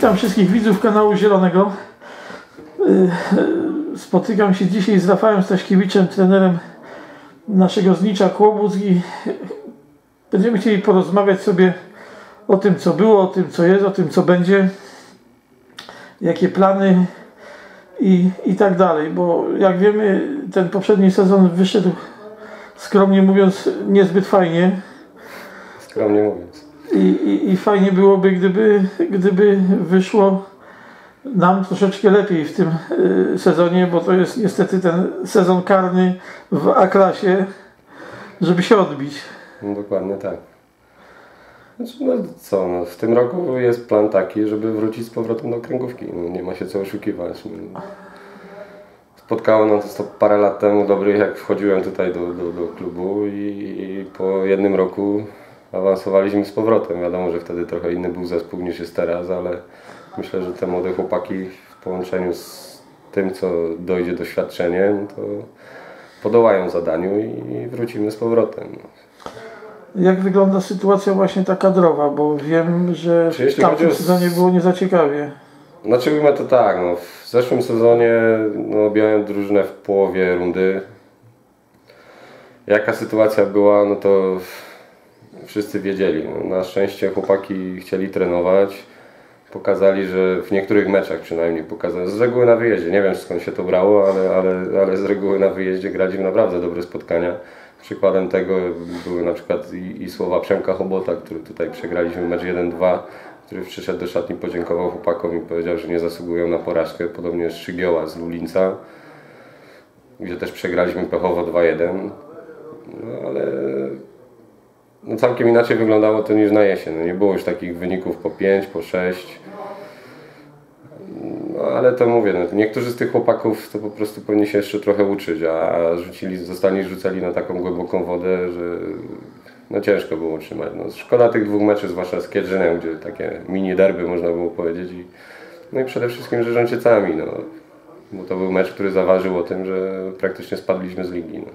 Witam wszystkich widzów kanału Zielonego. Y, Spotykam się dzisiaj z Rafałem Staśkiewiczem, trenerem naszego znicza Kłobuck i będziemy chcieli porozmawiać sobie o tym, co było, o tym, co jest, o tym, co będzie, jakie plany i, i tak dalej, bo jak wiemy, ten poprzedni sezon wyszedł, skromnie mówiąc, niezbyt fajnie Skromnie mówiąc. I, i, i fajnie byłoby, gdyby, gdyby wyszło nam troszeczkę lepiej w tym y, sezonie, bo to jest niestety ten sezon karny w A-klasie, żeby się odbić. No, dokładnie tak. Znaczy, no co, no, w tym roku jest plan taki, żeby wrócić z powrotem do kręgówki. No, nie ma się co oszukiwać. No. Spotkało nas to parę lat temu dobrych, jak wchodziłem tutaj do, do, do klubu i, i po jednym roku awansowaliśmy z powrotem. Wiadomo, że wtedy trochę inny był zespół niż jest teraz, ale myślę, że te młode chłopaki w połączeniu z tym, co dojdzie doświadczenie, no to podołają zadaniu i wrócimy z powrotem. Jak wygląda sytuacja właśnie ta kadrowa, bo wiem, że Czy w tamtym o sezonie było nie za ciekawie. Znaczy to tak, no, w zeszłym sezonie no, objąłem drużynę w połowie rundy. Jaka sytuacja była, no to wszyscy wiedzieli. No, na szczęście chłopaki chcieli trenować. Pokazali, że w niektórych meczach przynajmniej pokazali, z reguły na wyjeździe, nie wiem skąd się to brało, ale, ale, ale z reguły na wyjeździe graliśmy naprawdę dobre spotkania. Przykładem tego były na przykład i, i słowa Przemka Chobota, który tutaj przegraliśmy mecz 1-2, który przyszedł do szatni, podziękował chłopakom i powiedział, że nie zasługują na porażkę. Podobnie Szygioła z Lulinca, gdzie też przegraliśmy pechowo 2-1. No ale no, całkiem inaczej wyglądało to niż na jesień. No, nie było już takich wyników po 5, po 6. No ale to mówię, no, niektórzy z tych chłopaków to po prostu powinni się jeszcze trochę uczyć, a, rzucili, zostali rzuceni na taką głęboką wodę, że no ciężko było utrzymać. No, szkoda tych dwóch meczów, zwłaszcza z Kiedrzynem, gdzie takie mini derby można było powiedzieć. I, no i przede wszystkim Rzeżąciecami, no. Bo to był mecz, który zaważył o tym, że praktycznie spadliśmy z ligi. No.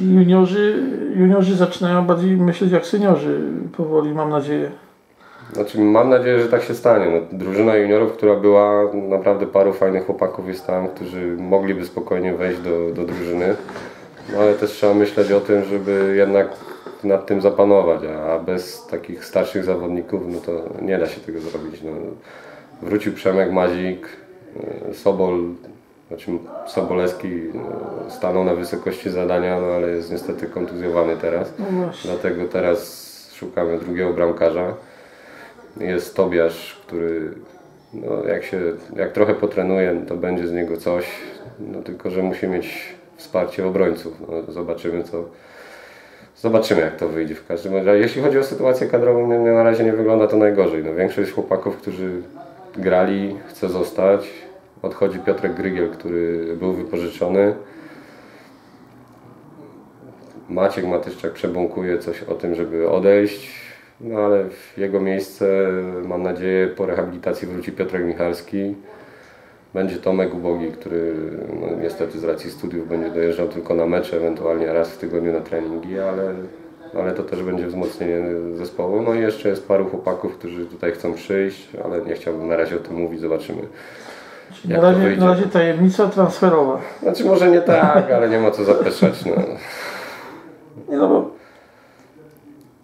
Juniorzy, juniorzy zaczynają bardziej myśleć jak seniorzy powoli, mam nadzieję. Znaczy, mam nadzieję, że tak się stanie. No, drużyna juniorów, która była, naprawdę paru fajnych chłopaków jest tam, którzy mogliby spokojnie wejść do, do drużyny. No, ale też trzeba myśleć o tym, żeby jednak nad tym zapanować, a bez takich starszych zawodników, no to nie da się tego zrobić. No, wrócił Przemek Mazik, e, Sobol, znaczy Sobolewski e, stanął na wysokości zadania, no ale jest niestety kontuzjowany teraz. No. Dlatego teraz szukamy drugiego bramkarza. Jest Tobiasz, który no, jak, się, jak trochę potrenuje, to będzie z niego coś. No, tylko, że musi mieć wsparcie obrońców. No, zobaczymy co. Zobaczymy jak to wyjdzie w każdym razie. Jeśli chodzi o sytuację kadrową, nie- na razie nie wygląda to najgorzej. No, większość chłopaków, którzy grali, chce zostać. Odchodzi Piotrek Grygiel, który był wypożyczony. Maciek Matyszczak przebąkuje coś o tym, żeby odejść, no ale w jego miejsce mam nadzieję po rehabilitacji wróci Piotrek Michalski. Będzie Tomek Ubogi, który no, niestety z racji studiów będzie dojeżdżał tylko na mecze, ewentualnie raz w tygodniu na treningi, ale, ale to też będzie wzmocnienie zespołu. No i jeszcze jest paru chłopaków, którzy tutaj chcą przyjść, ale nie chciałbym na razie o tym mówić, zobaczymy. Na to razie, wyjdzie? na razie tajemnica transferowa. Znaczy może nie tak, ale nie ma co zapeszać. No. Nie no bo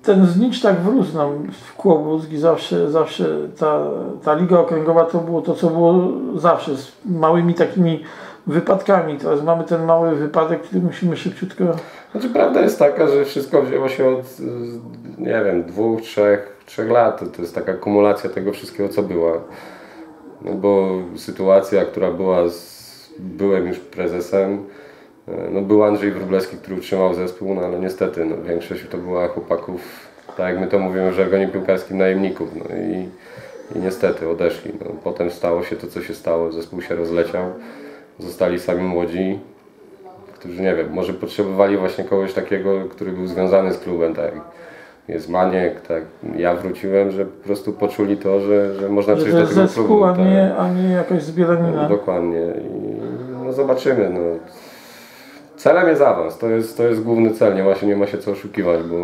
ten znicz tak wrósł nam w Kłobuck i zawsze, zawsze ta, ta liga okręgowa to było to, co było zawsze z małymi takimi wypadkami. Teraz mamy ten mały wypadek, który musimy szybciutko... Znaczy prawda jest taka, że wszystko wzięło się od, nie wiem, dwóch, trzech, trzech lat. To- jest taka kumulacja tego wszystkiego, co była. No bo sytuacja, która była z byłem już prezesem, y, no był Andrzej Wróblewski, który utrzymał zespół, no ale niestety no, większość to była chłopaków, tak jak my to mówimy w żargonie piłkarskim, najemników. No i, i niestety odeszli. No, potem stało się to, co się stało, zespół się rozleciał, zostali sami młodzi, którzy nie wiem, może potrzebowali właśnie kogoś takiego, który był związany z klubem, tak jest Maniek, tak. Ja wróciłem, że po prostu poczuli to, że, że można Że coś to do tego zespół, klubu. a tak. nie, a nie jakaś zbieranina. No, dokładnie. I no zobaczymy. No. Celem jest awans. To jest, to jest główny cel. Nie ma, się, nie ma się co oszukiwać, bo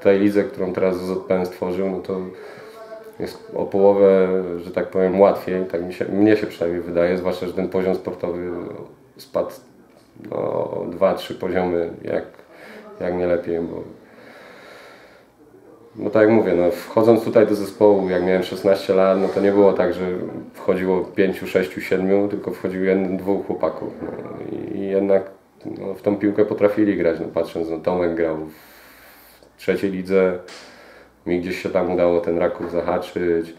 w tej lidze, którą teraz ZPN stworzył, no to jest o połowę, że tak powiem, łatwiej, tak mi się, mnie się przynajmniej wydaje, zwłaszcza, że ten poziom sportowy spadł no, dwa, trzy poziomy, jak, jak nie lepiej, bo no tak jak mówię, no, wchodząc tutaj do zespołu, jak miałem 16 lat, no to nie było tak, że wchodziło 5, 6, 7, tylko wchodził jeden, dwóch chłopaków. No, I jednak no, w tą piłkę potrafili grać, no, patrząc, no, Tomek grał w trzeciej lidze, mi gdzieś się tam udało ten Raków zahaczyć.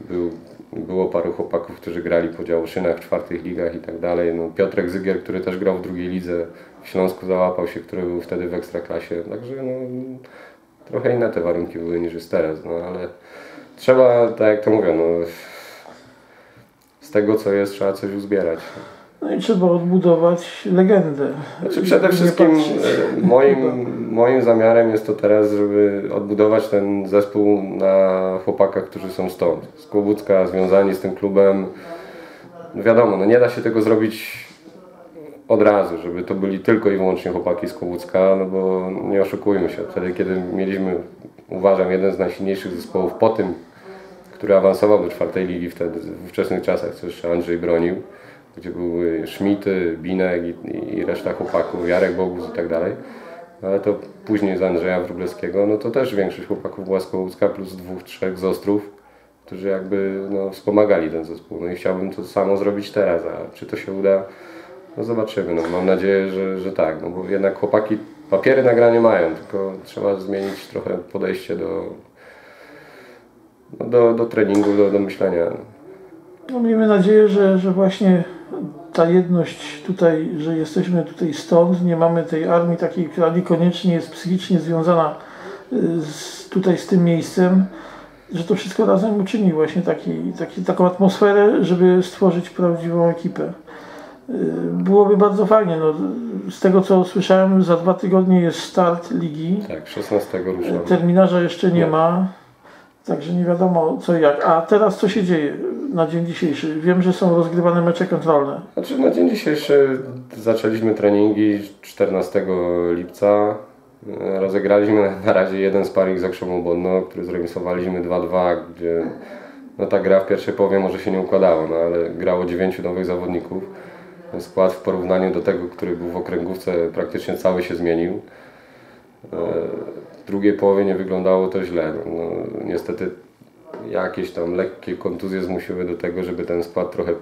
Był, było paru chłopaków, którzy grali po Działoszynach czwartych ligach i tak dalej. No, Piotrek Zygier, który też grał w drugiej lidze, w Śląsku załapał się, który był wtedy w Ekstraklasie. Także no, trochę inne te warunki były niż jest teraz, no ale trzeba, tak jak to mówią, no, z tego co jest trzeba coś uzbierać. No i trzeba odbudować legendę. Znaczy przede wszystkim e, moim, moim zamiarem jest to teraz, żeby odbudować ten zespół na chłopakach, którzy są stąd. Z Kłobucka, związani z tym klubem. No wiadomo, no nie da się tego zrobić od razu, żeby to byli tylko i wyłącznie chłopaki z Kłobucka, no bo nie oszukujmy się. Wtedy, kiedy mieliśmy, uważam, jeden z najsilniejszych zespołów po tym, który awansował do czwartej ligi wtedy, w wczesnych czasach, co jeszcze Andrzej bronił, gdzie były Szmity, Binek i, i reszta chłopaków, Jarek Bogus i tak dalej. Ale to później z Andrzeja Wróblewskiego, no to też większość chłopaków była z Kołucka, plus dwóch, trzech z Ostrów, którzy jakby no, wspomagali ten zespół. No i chciałbym to samo zrobić teraz, a czy to się uda, no zobaczymy. No, mam nadzieję, że, że tak, no bo jednak chłopaki papiery nagranie mają, tylko trzeba zmienić trochę podejście do, no, do, do treningu, do, do myślenia. No, miejmy nadzieję, że, że właśnie ta jedność tutaj, że jesteśmy tutaj stąd, nie mamy tej armii takiej, która niekoniecznie jest psychicznie związana y, z, tutaj z tym miejscem, że to wszystko razem uczyni właśnie taki, taki, taką atmosferę, żeby stworzyć prawdziwą ekipę. Y, byłoby bardzo fajnie. No, z tego co słyszałem, za dwa tygodnie jest start ligi. Tak, 16 ruszamy. Terminarza jeszcze nie, nie ma. Także nie wiadomo co i jak. A teraz co się dzieje na dzień dzisiejszy? Wiem, że są rozgrywane mecze kontrolne. Znaczy na dzień dzisiejszy zaczęliśmy treningi 14 lipca. Rozegraliśmy na razie jeden sparring z Okrzą Bodno, który zremisowaliśmy 2-2, gdzie no ta gra w pierwszej połowie może się nie układała, no ale grało 9 nowych zawodników. Skład w porównaniu do tego, który był w okręgówce praktycznie cały się zmienił. W drugiej połowie nie wyglądało to źle. No, no, niestety jakieś tam lekkie kontuzje zmusiły do tego, żeby ten skład trochę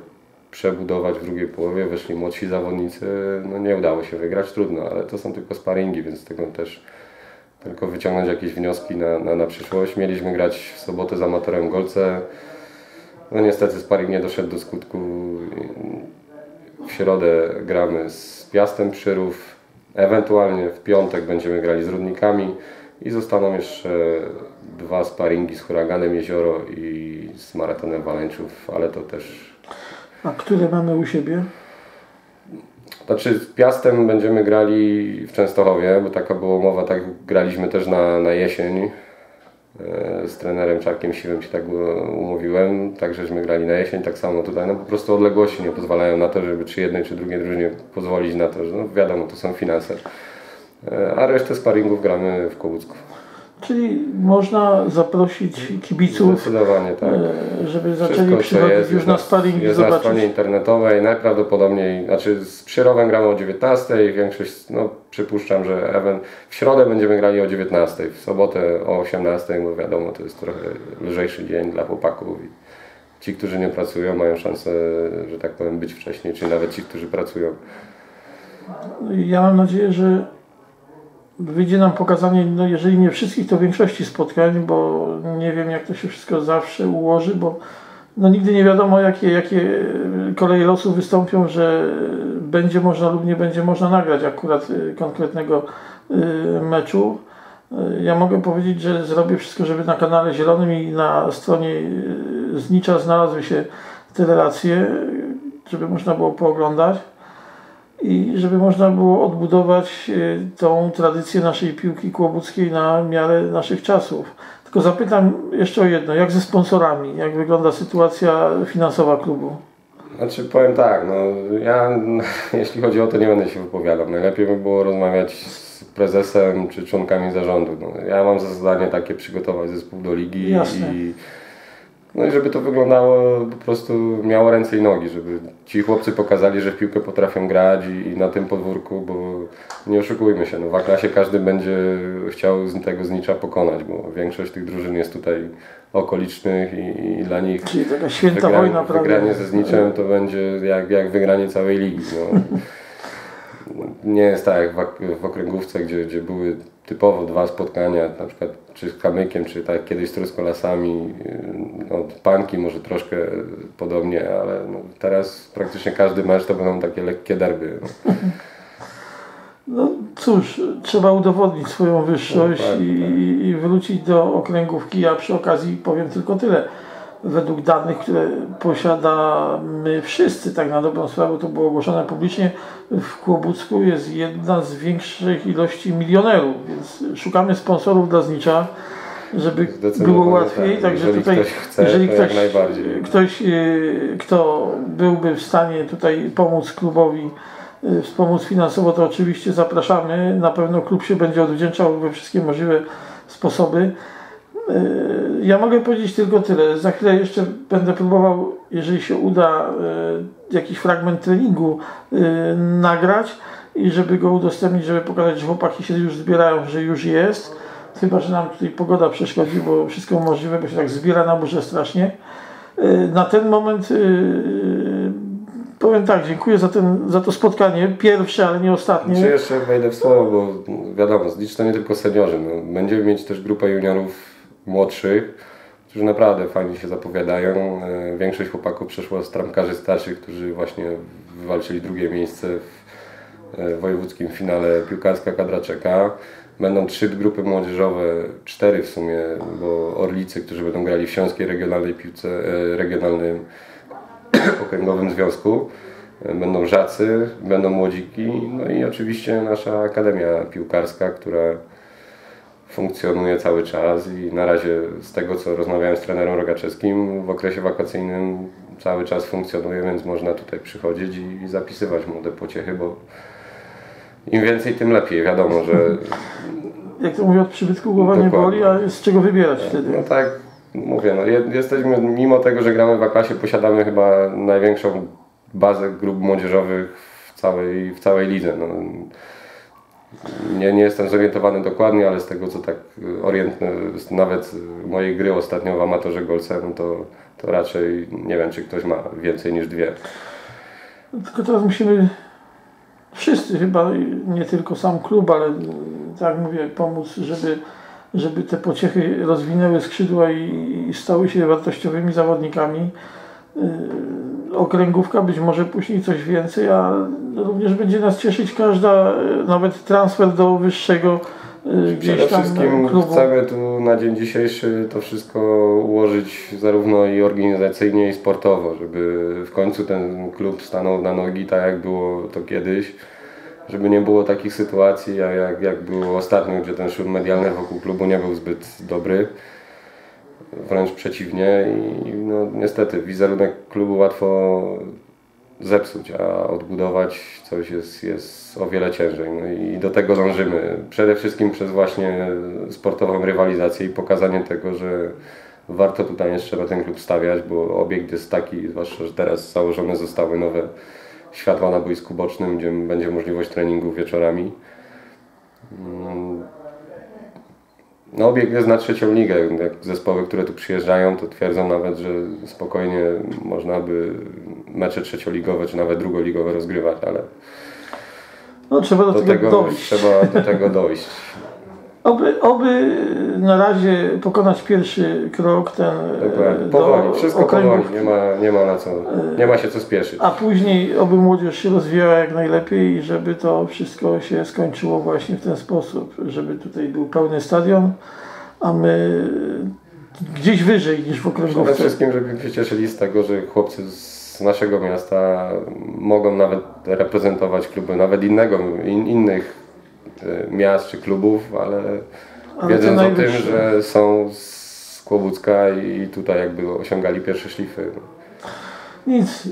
przebudować w drugiej połowie. Weszli młodsi zawodnicy, no nie udało się wygrać, trudno, ale to są tylko sparingi, więc z tego też tylko wyciągnąć jakieś wnioski na, na, na przyszłość. Mieliśmy grać w sobotę z amatorem Golce. No niestety sparing nie doszedł do skutku. W środę gramy z Piastem Przyrów. Ewentualnie w piątek będziemy grali z Rudnikami. I zostaną jeszcze dwa sparingi z Huraganem Jezioro i z Maratonem Waleńczów, ale to też... A które mamy u siebie? Znaczy z Piastem będziemy grali w Częstochowie, bo taka była umowa, tak graliśmy też na, na jesień. E, z trenerem Czarkiem Siwym się tak umówiłem, tak żeśmy grali na jesień, tak samo tutaj, no po prostu odległości nie pozwalają na to, żeby czy jednej, czy drugiej drużynie pozwolić na to, że no wiadomo, to są finanse. E, a resztę sparingów gramy w Kołucku. Czyli można zaprosić kibiców, Zdecydowanie, tak. E, żeby zaczęli przychodzić już na sparing Jest zobaczyć. na stronie internetowej, najprawdopodobniej, znaczy z Przyrowem gramy o 19, większość, no przypuszczam, że even, w środę będziemy grali o 19, w sobotę o 18, bo wiadomo, to jest trochę lżejszy dzień dla chłopaków. I ci, którzy nie pracują, mają szansę, że tak powiem, być wcześniej, czy nawet ci, którzy pracują. Ja mam nadzieję, że wyjdzie nam pokazanie, no jeżeli nie wszystkich, to większości spotkań, bo nie wiem jak to się wszystko zawsze ułoży, bo no nigdy nie wiadomo jakie, jakie koleje losu wystąpią, że będzie można lub nie będzie można nagrać akurat y, konkretnego y, meczu. Ja mogę powiedzieć, że zrobię wszystko, żeby na kanale Zielonym i na stronie Znicza znalazły się te relacje, żeby można było pooglądać i żeby można było odbudować e, tą tradycję naszej piłki kłobuckiej na miarę naszych czasów. Tylko zapytam jeszcze o jedno, jak ze sponsorami, jak wygląda sytuacja finansowa klubu? Znaczy powiem tak, no ja jeśli chodzi o to nie będę się wypowiadał. Najlepiej by było rozmawiać z prezesem czy członkami zarządu. No, ja mam za zadanie takie przygotować zespół do ligi Jasne. i No i żeby to wyglądało po prostu miało ręce i nogi, żeby ci chłopcy pokazali, że w piłkę potrafią grać i, i na tym podwórku, bo nie oszukujmy się, no w A-klasie każdy będzie chciał z tego znicza pokonać, bo większość tych drużyn jest tutaj okolicznych i, i dla nich Czyli taka święta wygranie, wojna, prawda? wygranie ze zniczem to będzie jak, jak wygranie całej ligi. No. Nie jest tak jak w, w okręgówce, gdzie, gdzie były typowo dwa spotkania, na przykład czy z Kamykiem, czy tak kiedyś z Truskolasami, yy, no, Panki może troszkę podobnie, ale no, teraz praktycznie każdy mecz to będą takie lekkie derby. No. No cóż, trzeba udowodnić swoją wyższość No tak, i, tak. i wrócić do okręgówki. Ja przy okazji powiem tylko tyle. Według danych, które posiadamy wszyscy, tak na dobrą sprawę, to było ogłoszone publicznie, w Kłobucku jest jedna z większych ilości milionerów, więc szukamy sponsorów dla Znicza, żeby było łatwiej. tak. Także Jeżeli tutaj, ktoś chce, jeżeli ktoś, ktoś, y, kto byłby w stanie tutaj pomóc klubowi, y, wspomóc finansowo, to oczywiście zapraszamy. Na pewno klub się będzie odwdzięczał we wszystkie możliwe sposoby. Y, Ja mogę powiedzieć tylko tyle. Za chwilę jeszcze będę próbował, jeżeli się uda, y, jakiś fragment treningu y, nagrać i żeby go udostępnić, żeby pokazać, że chłopaki się już zbierają, że już jest. Chyba, że nam tutaj pogoda przeszkodzi, bo wszystko możliwe, bo się tak zbiera na burze strasznie. Na ten moment powiem tak, dziękuję za, ten, za to spotkanie. Pierwsze, ale nie ostatnie. Czy jeszcze wejdę w słowo, bo wiadomo, zlicz to nie tylko seniorzy. No, będziemy mieć też grupę juniorów młodszych, którzy naprawdę fajnie się zapowiadają. E, Większość chłopaków przeszło z tramkarzy starszych, którzy właśnie wywalczyli drugie miejsce w e, wojewódzkim finale piłkarska kadra czeka. Będą trzy grupy młodzieżowe, cztery w sumie, bo Orlicy, którzy będą grali w Śląskiej Regionalnej Piłce, e, Regionalnym Okręgowym Związku. Będą Żacy, będą Młodziki, no i oczywiście nasza Akademia Piłkarska, która funkcjonuje cały czas i na razie z tego co rozmawiałem z trenerem Rogaczewskim w okresie wakacyjnym cały czas funkcjonuje, więc można tutaj przychodzić i, i zapisywać młode pociechy, bo im więcej tym lepiej. Wiadomo, że Jak to mówię, od przybytku głowa nie Dokładnie. boli, a jest z czego wybierać wtedy. No tak, mówię, no, je- jesteśmy, mimo tego, że gramy w A-klasie, posiadamy chyba największą bazę grup młodzieżowych w całej, w całej lidze. No, nie, nie jestem zorientowany dokładnie, ale z tego co tak orientny, z nawet mojej gry ostatnio w amatorze Golce, no to, to raczej nie wiem, czy ktoś ma więcej niż dwie. Tylko teraz musimy wszyscy chyba, nie tylko sam klub, ale tak jak mówię, pomóc, żeby, żeby te pociechy rozwinęły skrzydła i, i stały się wartościowymi zawodnikami. Yy, Okręgówka, być może później coś więcej, a również będzie nas cieszyć każda, yy, nawet transfer do wyższego yy, gdzieś Przede wszystkim klubu. chcemy tu na dzień dzisiejszy to wszystko ułożyć zarówno i organizacyjnie i sportowo, żeby w końcu ten klub stanął na nogi tak jak było to kiedyś, żeby nie było takich sytuacji jak, jak było ostatnio, gdzie ten szum medialny wokół klubu nie był zbyt dobry. Wręcz przeciwnie i no, niestety wizerunek klubu łatwo zepsuć, a odbudować coś jest, jest o wiele ciężej. No i do tego dążymy. Przede wszystkim przez właśnie sportową rywalizację i pokazanie tego, że warto tutaj jeszcze na ten klub stawiać, bo obiekt jest taki, zwłaszcza, że teraz założone zostały nowe światła na boisku bocznym, gdzie będzie możliwość treningu wieczorami. Mm. No obiekt jest na trzecią ligę. Jak zespoły, które tu przyjeżdżają, to twierdzą nawet, że spokojnie można by mecze trzecioligowe czy nawet drugoligowe rozgrywać, ale No, trzeba do, do tego, tego dojść. trzeba do tego dojść. Oby, oby na razie pokonać pierwszy krok ten Dokładnie. e, Powoli, wszystko powoli, nie ma, nie ma na co, nie ma się co spieszyć. a później oby młodzież się rozwijała jak najlepiej i żeby to wszystko się skończyło właśnie w ten sposób, żeby tutaj był pełny stadion, a my gdzieś wyżej niż w Przede okręgówce. wszystkim, żebyśmy się cieszyli z tego, że chłopcy z naszego miasta mogą nawet reprezentować kluby, nawet innego, in, innych e, miast czy klubów, ale, Ale wiedząc o tym, że są z Kłobucka i tutaj jakby osiągali pierwsze szlify. Nic,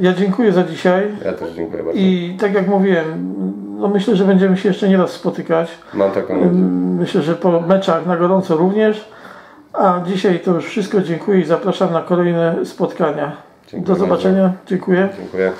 ja dziękuję za dzisiaj Ja też dziękuję bardzo. i tak jak mówiłem, no myślę, że będziemy się jeszcze nie raz spotykać. Mam taką nadzieję. Myślę, że po meczach na gorąco również. A dzisiaj to już wszystko. Dziękuję i zapraszam na kolejne spotkania. Dziękuję Do zobaczenia. Dziękuję. Dziękuję.